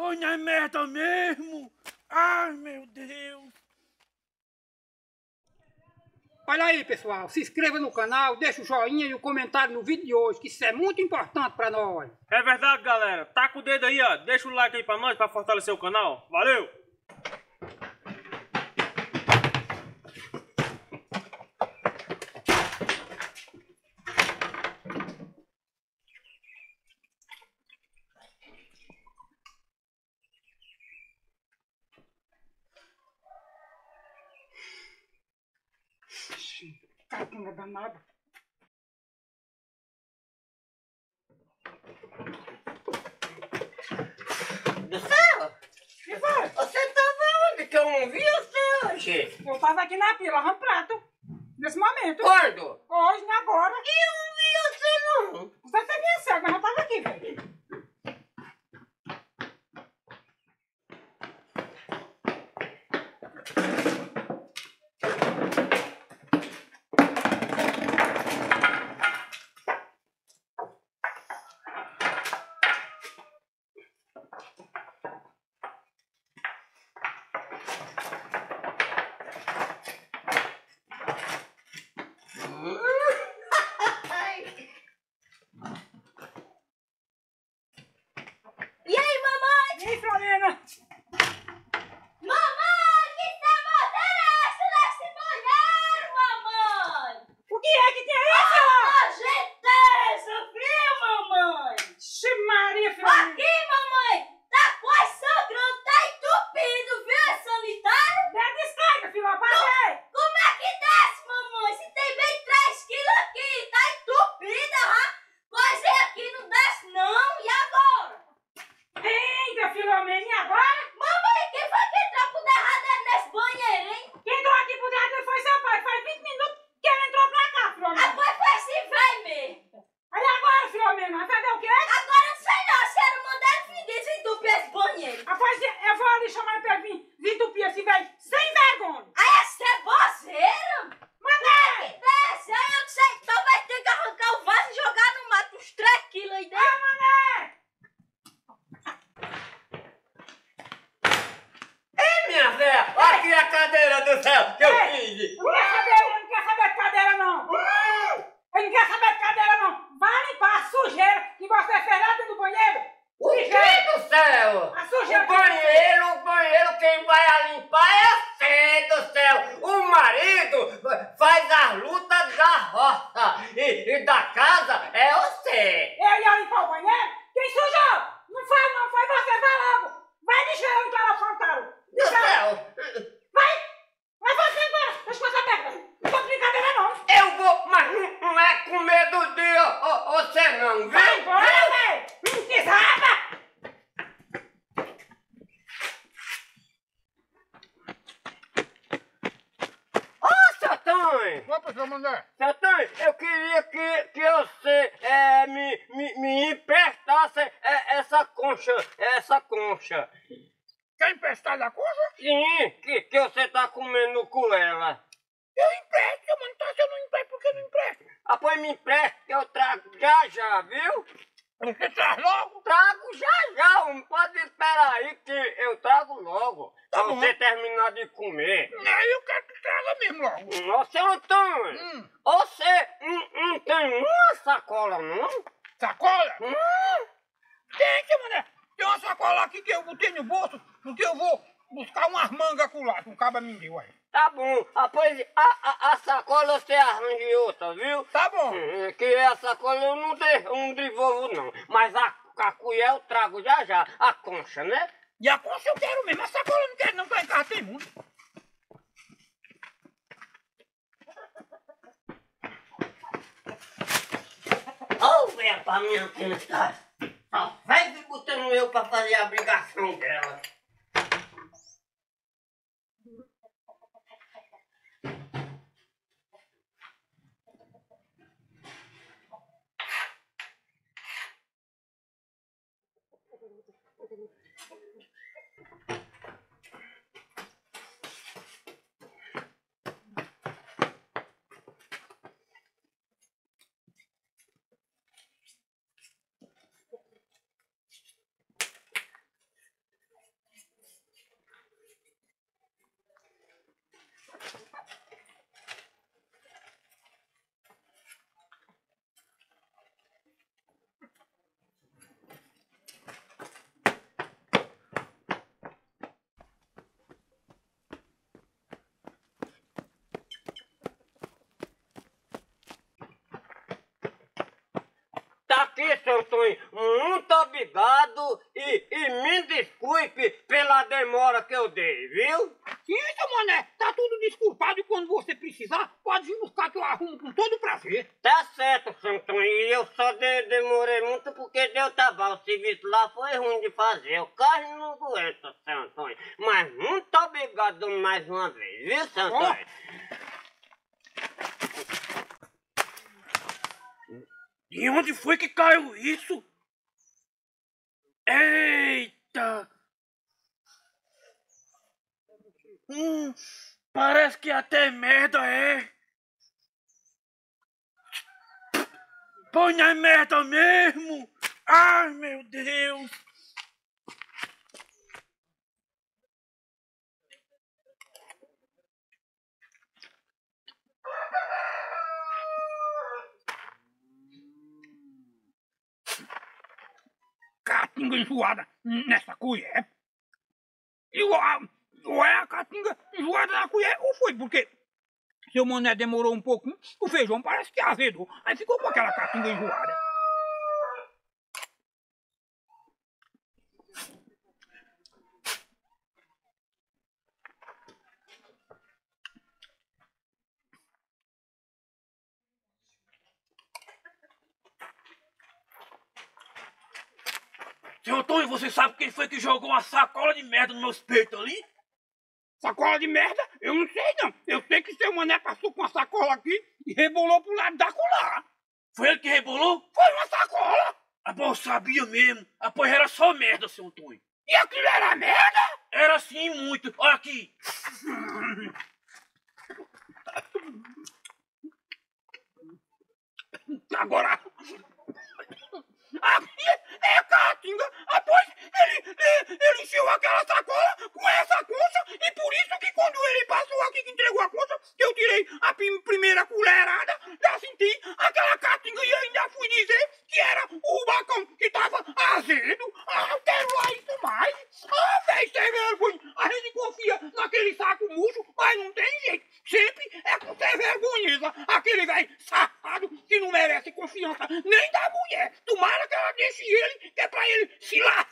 Põe na merda mesmo! Ai, meu Deus! Olha aí, pessoal, se inscreva no canal, deixa o joinha e o comentário no vídeo de hoje, que isso é muito importante pra nós. É verdade, galera. Taca o dedo aí, ó. Deixa o like aí pra nós, pra fortalecer o canal. Valeu! Cartunda danada. Do céu? Que foi? Você tava onde que eu não vi você hoje? Eu tava aqui na pila, lavando prato. Nesse momento. Quando? Hoje, agora. Eu não vi você não. Você tá minha cega, eu já tava aqui, velho. E aí, mamãe? E aí, Florena? Mamãe, que sabor é esse nesse banheiro, mamãe? O que é que tem aí, Ah, senhora? Nojenteza, viu, mamãe? Ixi, Maria, Florena. Aqui, mamãe, tá quase sangrando, tá entupido, viu, é sanitário? Dá descarga, filho, apaguei. Como é que desce, mamãe? Se tem bem 3 quilos aqui, tá entupida, ha? Pois é, aqui não desce não, e agora? Eita, Filomena, e agora? Mamãe, quem foi que entrou com derradeiro nesse banheiro, hein? Quem entrou aqui por dentro foi seu pai. Faz 20 minutos que ele entrou pra cá, Filomena. Agora foi esse velho mesmo. Aí agora, Filomena, vai fazer o quê? Agora eu não sei não, se era mandar ele vir desentupir esse banheiro. Após chamar pra ele vir desentupir esse velho sem vergonha. Aí essa é vozeira? Mané! Que desce, aí eu não sei, então vai ter que arrancar o vaso e jogar no mato uns 3 quilos aí dentro. Ah, mané! Ei, minha velha, olha aqui a cadeira do céu que eu fiz. Não quer saber, ele não quer saber de cadeira, não. Ele não quer saber de cadeira, não. Vai limpar a sujeira que você fez lá dentro do banheiro. O que do céu? O banheiro, o banheiro, quem vai limpar é você do céu. O marido faz as lutas da roça e, e da casa é você. Eu ia limpar o banheiro? Quem sujou? Não foi, não. Foi você. Vai logo. Vai deixar eu entrar no fantasma. Do céu, Vai. Vai você agora. Deixa eu saber. Não tô brincadeira, não. eu vou, mas não, não é com medo de ô- ô- você não, viu? Vai embora, velho. Hum, Que raiva. Ô, Satã, eu queria que, que você é, me, me, me emprestasse é, essa concha, essa concha. Quer emprestar da coisa? Sim, que, que você tá comendo com ela. Eu empresto, mano. Tá, se eu não empresto, por que não empresto? Ah, pois me empresta que eu trago já já, viu? Você traz logo? Trago já já, não pode esperar aí que eu trago logo. Tá pra bom. você terminar de comer. Aí eu quero traga mesmo logo. Ô, seu Antônio, Hum. você não, não tem uma sacola, não? Sacola? Hum? Tem, que mané. Tem uma sacola aqui que eu botei no bolso, porque eu vou buscar umas mangas com lá, que um caba me deu aí. Tá bom, ah, pois a, a, a sacola você arranja outra, viu? Tá bom. Hum, Que a sacola eu não, de, não devolvo não, mas a, a colher eu trago já já, a concha, né? E a concha eu quero mesmo. A sacola eu não quero não, lá em casa tem muito. É para minha tentar. Vai me botando eu para fazer a obrigação dela. Aqui, seu Antônio. Muito obrigado e, e me desculpe pela demora que eu dei, viu? Sim, seu mané, tá tudo desculpado e quando você precisar, pode vir buscar que eu arrumo com todo prazer. Tá certo, seu Antônio. E eu só de- demorei muito porque deu trabalho. O serviço lá foi ruim de fazer. O carro não aguenta, seu Antônio. Mas muito obrigado mais uma vez, viu, seu Antônio? De onde foi que caiu isso? Eita! Hum, parece que até merda é. Põe na merda mesmo! Ai meu Deus! Caatinga enjoada nessa colher. O, a, ou é a caatinga enjoada na colher ou foi porque seu mané demorou um pouquinho, o feijão parece que azedou. Aí ficou com aquela caatinga enjoada. Antônio, você sabe quem foi que jogou uma sacola de merda no meu peito ali? Sacola de merda? Eu não sei não. Eu sei que seu mané passou com a sacola aqui e rebolou pro lado da colar. Foi ele que rebolou? Foi uma sacola! Ah, eu sabia mesmo. Ah, pô, era só merda, seu Antônio. E aquilo era merda? Era sim muito. Olha aqui. Agora. Aqui é caatinga. Ah, pois ele, ele, ele encheu aquela sacola com essa concha e por isso que quando ele passou aqui que entregou a concha, que eu tirei a prim- primeira colherada, já senti aquela caatinga e ainda fui dizer que era o bacão que tava azedo. Ah, eu quero lá isso mais. Ah, velho, sem vergonha. A gente confia naquele saco murcho, mas não tem jeito. Sempre é com sem vergonheza. Aquele velho safado que não merece confiança nem da mulher. Tomara que ela deixe ele, que é